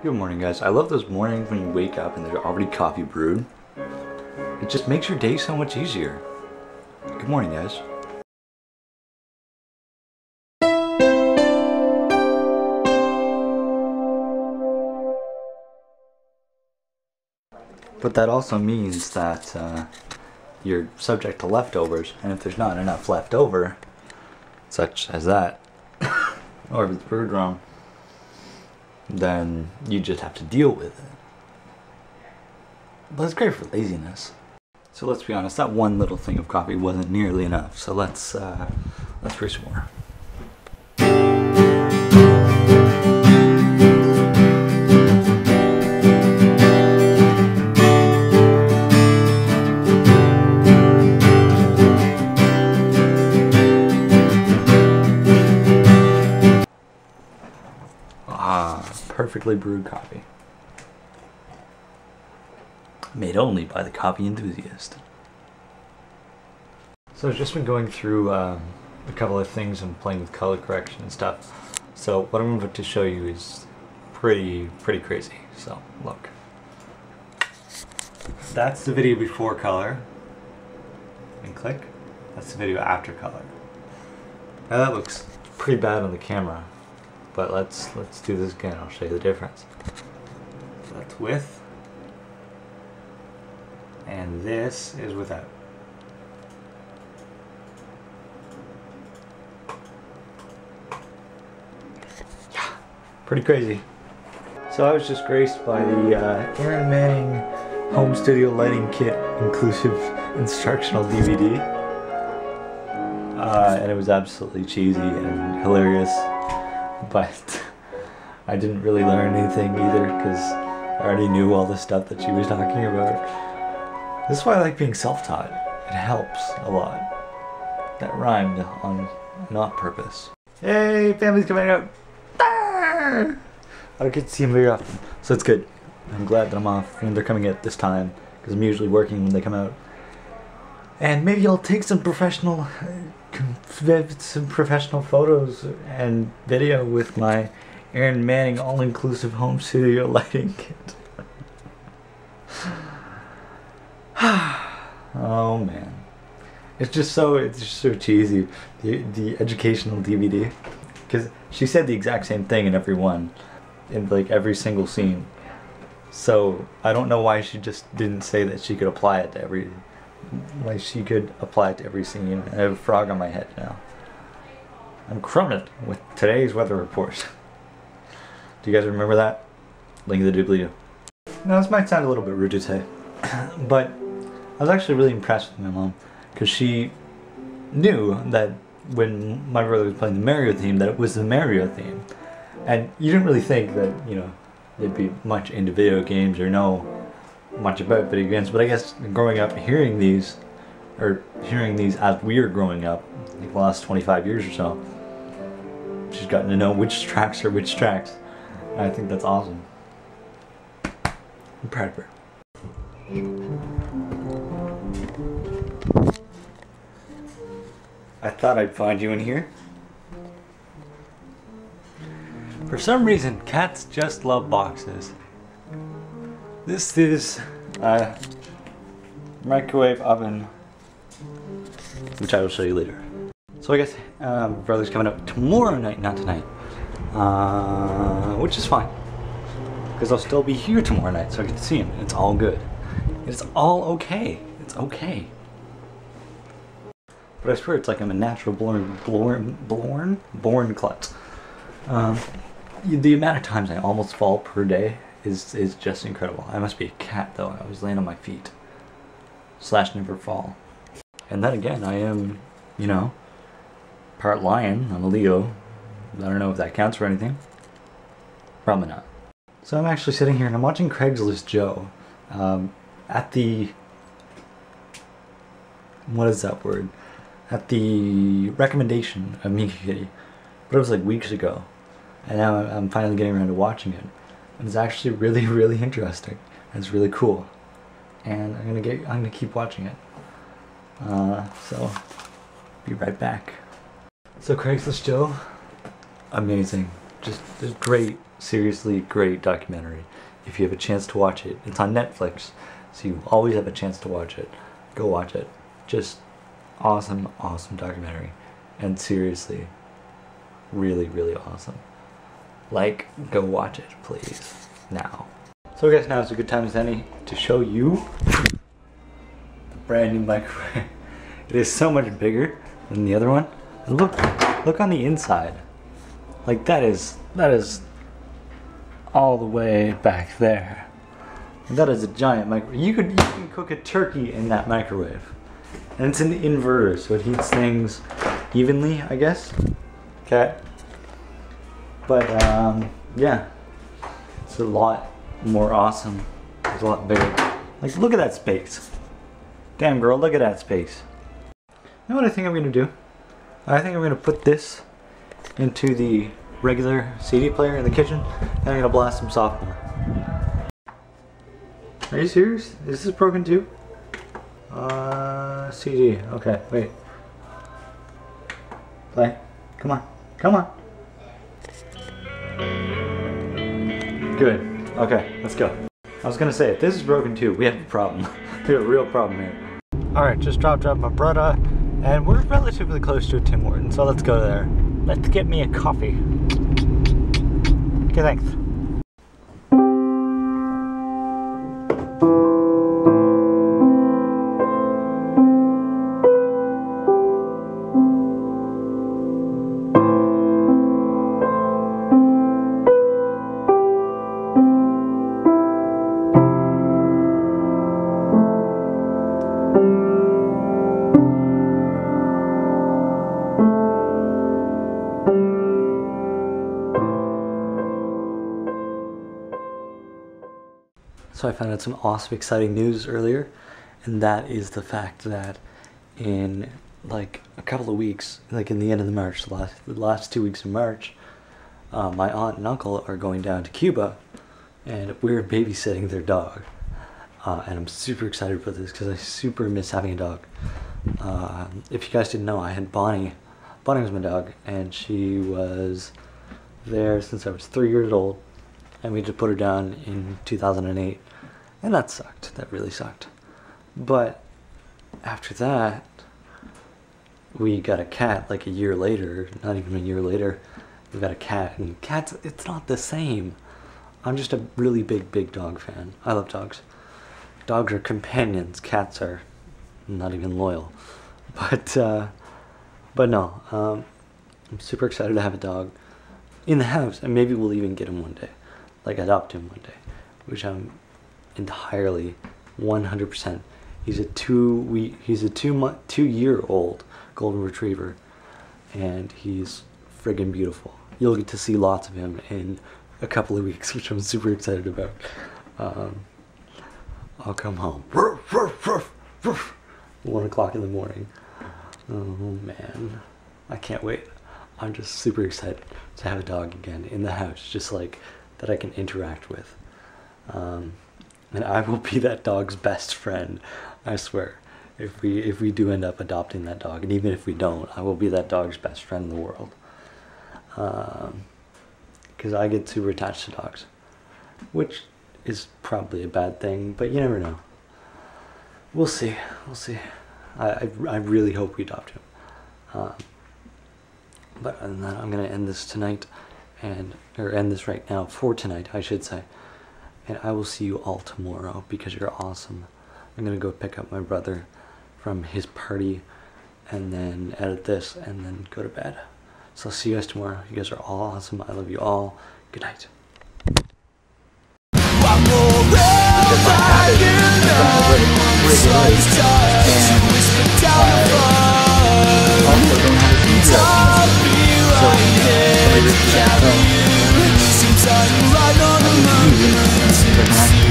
Good morning guys. I love those mornings when you wake up and there's already coffee brewed. It just makes your day so much easier. Good morning guys. But that also means that uh, you're subject to leftovers, and if there's not enough left over, such as that, or if it's brewed wrong, then you just have to deal with it. But it's great for laziness. So let's be honest, that one little thing of coffee wasn't nearly enough. So let's uh, let's brew some more. Perfectly brewed coffee. Made only by the coffee enthusiast. So I've just been going through um, a couple of things and playing with color correction and stuff. So what I'm about to show you is pretty, pretty crazy. So look. That's the video before color. And click. That's the video after color. Now that looks pretty bad on the camera but let's let's do this again. I'll show you the difference. That's with, and this is without. Pretty crazy. So I was just graced by the uh, Erin Manning Home Studio Lighting Kit inclusive instructional DVD. Uh, and it was absolutely cheesy and hilarious but I didn't really learn anything either because I already knew all the stuff that she was talking about. This is why I like being self-taught. It helps a lot. That rhymed on not purpose. Hey, family's coming out! Ah! I don't get to see them very often, so it's good. I'm glad that I'm off and they're coming at this time because I'm usually working when they come out. And maybe I'll take some professional some professional photos and video with my Erin Manning all-inclusive home studio lighting kit. oh man, it's just so it's just so cheesy. The the educational DVD, because she said the exact same thing in every one, in like every single scene. So I don't know why she just didn't say that she could apply it to every like she could apply it to every scene. I have a frog on my head now. I'm crumbling with today's weather report. Do you guys remember that? Link in the doobly doo. Now this might sound a little bit rude to say, but I was actually really impressed with my mom because she knew that when my brother was playing the Mario theme that it was the Mario theme. And you didn't really think that, you know, they'd be much into video games or know much about video games, but I guess growing up hearing these, or hearing these as we were growing up, like the last 25 years or so, she's gotten to know which tracks are which tracks. And I think that's awesome. I'm proud of her. I thought I'd find you in here. For some reason, cats just love boxes. This is a microwave oven, which I will show you later. So I guess uh, brother's coming up tomorrow night, not tonight, uh, which is fine, because I'll still be here tomorrow night, so I get to see him. It's all good. It's all okay. It's okay. But I swear it's like I'm a natural born, born, born, born klutz. Um, the amount of times I almost fall per day is is just incredible. I must be a cat though. I was laying on my feet. Slash never fall. And then again, I am, you know, part lion. I'm a Leo. I don't know if that counts for anything. Probably not. So I'm actually sitting here and I'm watching Craigslist Joe um, at the what is that word? At the recommendation of Mika Kitty, but it was like weeks ago, and now I'm finally getting around to watching it. And it's actually really, really interesting. It's really cool. And I'm gonna get I'm gonna keep watching it. Uh, so be right back. So Craigslist Joe, amazing. Just, just great, seriously great documentary. If you have a chance to watch it, it's on Netflix, so you always have a chance to watch it. Go watch it. Just awesome, awesome documentary. And seriously, really, really awesome. Like, go watch it, please. Now. So, guys, now is a good time as any to show you the brand new microwave. It is so much bigger than the other one. And look, look on the inside. Like that is that is all the way back there. That is a giant microwave. You could you can cook a turkey in that microwave. And it's an inverter, so it heats things evenly, I guess. Okay. But um, yeah, it's a lot more awesome. It's a lot bigger. Like, look at that space. Damn, girl, look at that space. You know what I think I'm gonna do? I think I'm gonna put this into the regular CD player in the kitchen and I'm gonna blast some sophomore. Are you serious? Is this broken too? Uh, CD. Okay, wait. Play. Come on. Come on. Good. Okay, let's go. I was gonna say, if this is broken too, we have a problem. we have a real problem here. Alright, just dropped off my brother and we're relatively close to a Tim Hortons, so let's go there. Let's get me a coffee. Okay, thanks. So I found out some awesome, exciting news earlier, and that is the fact that in like a couple of weeks, like in the end of the March, the last, the last two weeks of March, uh, my aunt and uncle are going down to Cuba, and we're babysitting their dog. Uh, and I'm super excited about this because I super miss having a dog. Uh, if you guys didn't know, I had Bonnie. Bonnie was my dog, and she was there since I was three years old, and we just put her down in 2008 and that sucked. That really sucked. But after that, we got a cat like a year later, not even a year later. We got a cat, and cats, it's not the same. I'm just a really big, big dog fan. I love dogs. Dogs are companions, cats are not even loyal. But, uh, but no, um, I'm super excited to have a dog in the house, and maybe we'll even get him one day, like adopt him one day, which I'm entirely 100%. He's a two week, he's a two month, two year old golden retriever, and he's friggin' beautiful. You'll get to see lots of him in a couple of weeks, which I'm super excited about. Um, I'll come home. One o'clock in the morning. Oh man, I can't wait. I'm just super excited to have a dog again in the house, just like that I can interact with. Um, and I will be that dog's best friend. I swear. If we if we do end up adopting that dog, and even if we don't, I will be that dog's best friend in the world. Because um, I get super attached to dogs, which is probably a bad thing, but you never know. We'll see. We'll see. I I, I really hope we adopt him. Um, but other than that, I'm gonna end this tonight, and or end this right now for tonight, I should say and I will see you all tomorrow because you're awesome. I'm gonna go pick up my brother from his party and then edit this and then go to bed. So I'll see you guys tomorrow. You guys are all awesome. I love you all. Good night. Seems I'm right on the moon